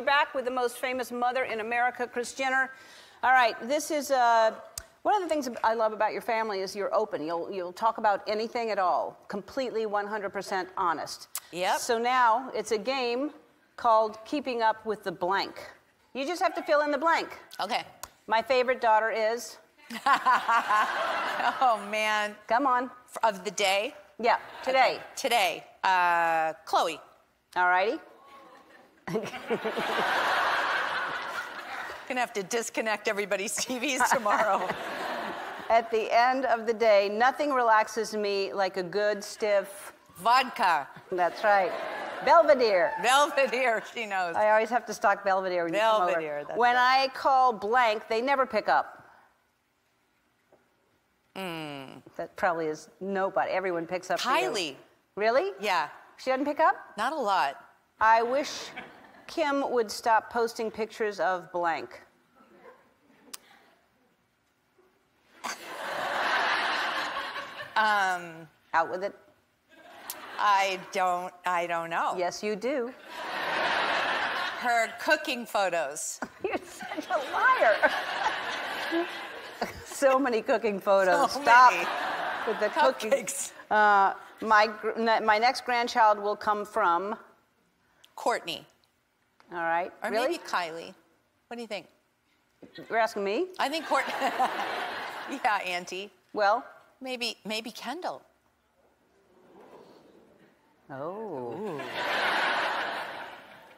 We're back with the most famous mother in America, Kris Jenner. All right, this is uh, one of the things I love about your family is you're open. You'll you'll talk about anything at all, completely 100% honest. Yep. So now it's a game called Keeping Up with the Blank. You just have to fill in the blank. Okay. My favorite daughter is. Oh man, Come on. of the day Yeah, today. today, uh, Khloé. All righty. Gonna have to disconnect everybody's TVs tomorrow. At the end of the day, nothing relaxes me like a good stiff. Vodka, That's right. Belvedere. Belvedere. She knows. I always have to stock Belvedere when you come over. Belvedere, When right. I call blank, they never pick up. Hmm. That probably is nobody. Everyone picks up. Kylie. Really? Yeah, She doesn't pick up? not a lot. I wish Kim would stop posting pictures of blank. Um, Out with it. I don't. I don't know. Yes, you do. Her cooking photos. You're such a liar. so many cooking photos. So Stop many. with the cooking. Cupcakes. Uh, my, my next grandchild will come from, Kourtney. All right? Or really? maybe Kylie. What do you think? You're asking me? I think Kourtney. yeah, Auntie. Well, Maybe maybe Kendall. oh.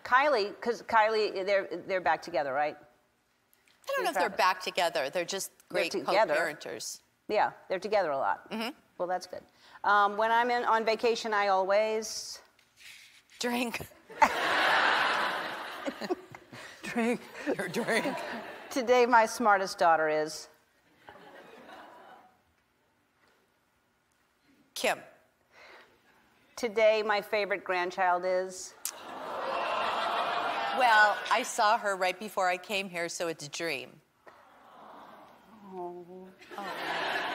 Kylie, because Kylie, they're, they're back together, right? I don't know if they're back together. They're just They're great together. co-parenters. Yeah, they're together a lot. Mm-hmm. Well, that's good. Um, when I'm in, on vacation, I always Drink. drink. Your drink. Today, my smartest daughter is. Kim. Today, my favorite grandchild is. Well, I saw her right before I came here, so it's a dream. Oh.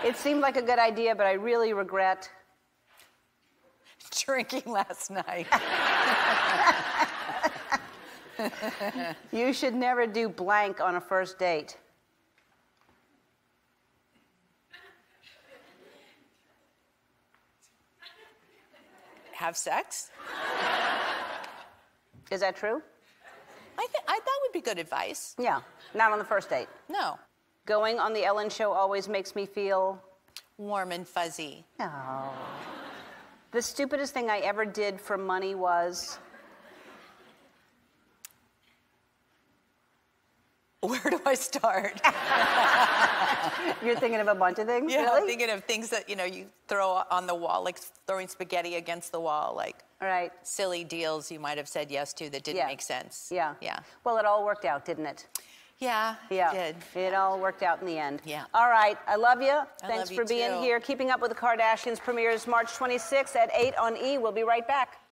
It seemed like a good idea, but I really regret. Drinking last night. You should never do blank on a first date. Have sex? Is that true? I think I, that would be good advice. Yeah, not on the first date. No. Going on the Ellen show always makes me feel. Warm and fuzzy. Oh. The stupidest thing I ever did for money was. Where do I start? You're thinking of a bunch of things? Yeah, really? I'm thinking of things that you know you throw on the wall, like throwing spaghetti against the wall, like right. silly deals you might have said yes to that didn't Yeah. make sense. Yeah. Yeah. Well, it all worked out, didn't it? Yeah. Yeah. It did. It all worked out in the end. Yeah. All right. I love you. Thanks love you for being too. here. Keeping Up with the Kardashians premieres March 26th at 8 on E. We'll be right back.